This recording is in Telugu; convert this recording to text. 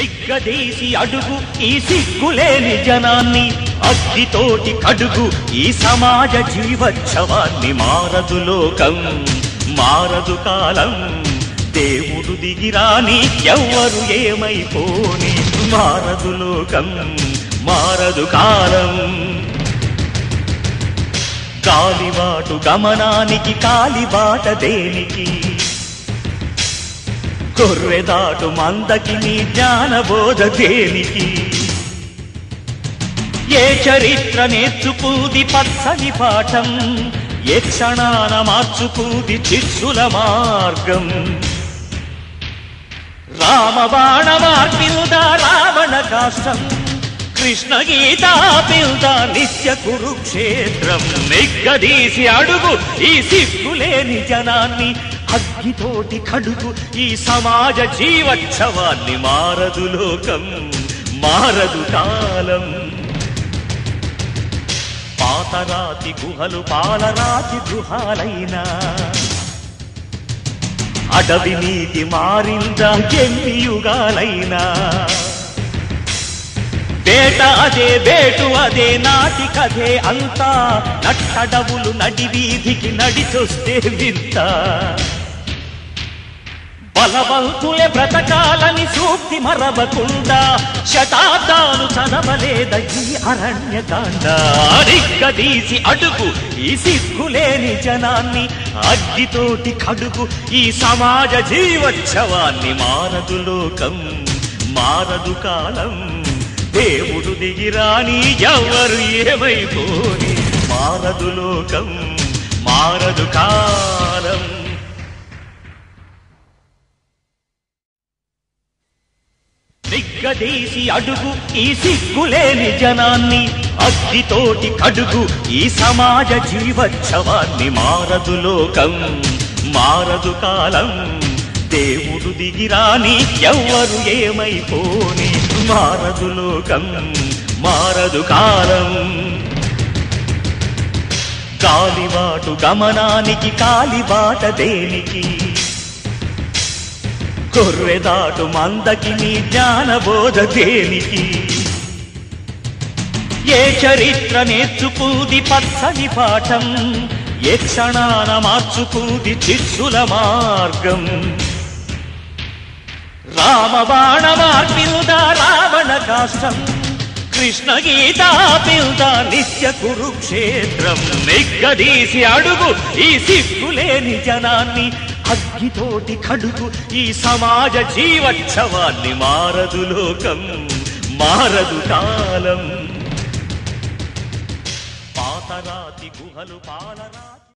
నిగ్గదీసి అడుగు ఈ సిగ్గులేని జనాన్ని. అగ్గితోటి కడుగు ఈ సమాజ జీవోత్సవాన్ని మారదు లోకం మారదు కాలం. దేవుడు దిగిరాని ఎవ్వరు ఏమైపోని. మారదు లోకం మారదు కాలం. కాలిబాటు గమనానికి కాలిబాట దేనికి? కొర్రెదాటు మందకి నీ జ్ఞానబోధ దేనికి? ఏ చరిత్ర నేర్చుకుంది పచ్చని పాఠం? ఏ క్షణాన మార్చుకుంది చిచ్చుల మార్గం? రామబాణ మార్పిల్ద రావణ కాష్టం? కృష్ణ గీతా పిల్ద నిత్య కురుక్షేత్రం? నిగ్గదీసి అడుగు ఈ సిగ్గులేని జనాన్ని అగ్గితోటి కడుగు ఈ సమాజ జీవోత్సవాన్ని మారదు లోకం మారదు కాలం. పాతరాతి గుహలు పాలరాతి గృహాలైనా అడవి నీతి మారిందా ఎన్ని యుగాలైనా? వేట అదే వేటు అదే నాటి కథే అంతా. నట్టడవులు నడి వీధికి నడిచొస్తే వింత. బలవంతులే బ్రతకాలని సూక్తి మరవకుండా శతాబ్దాలు చదవలేద ఈ అరణ్యకాండ. అరిగ్గదీసి అడుగు ఈ సిగ్గులేని జనాన్ని అగ్గితోటి కడుగు ఈ సమాజ జీవోత్సవాన్ని మారదు లోకం మారదు కాలం. దేవుడు దిగిరాని ఎవరు ఏమైపోని? మారదు లోకం మారదు కాలం. నిగ్గదీసి అడుగు ఈ సిగ్గులేని జనాన్ని అగ్గితోటి కడుగు ఈ సమాజ జీవోత్సవాన్ని మారదు లోకం మారదు కాలం. దేవుడు దిగిరాని ఎవ్వరు ఏమైపోని మారదు లోకం మారదు కాలం. గాలివాటు గమనానికి కాలిబాట దేనికి? కొర్రెదాటు మందకి నీ జ్ఞానబోధ దేనికి? ఏ చరిత్ర నేర్చుకుంది పచ్చని పాఠం? ఏ క్షణాన మార్చుకుంది చిచ్చుల మార్గం? రామబాణ మార్పిల్ద రావణ కాష్టం? కృష్ణ గీతా పిల్ద నిత్య కురుక్షేత్రం? నిగ్గదీసి అడుగు ఈ సిగ్గులేని జనాన్ని అగ్గితోటి కడుగు ఈ సమాజ జీవోత్సవాన్ని మారదు లోకం మారదు కాలం. పాతరాతి గుహలు పాలరాతి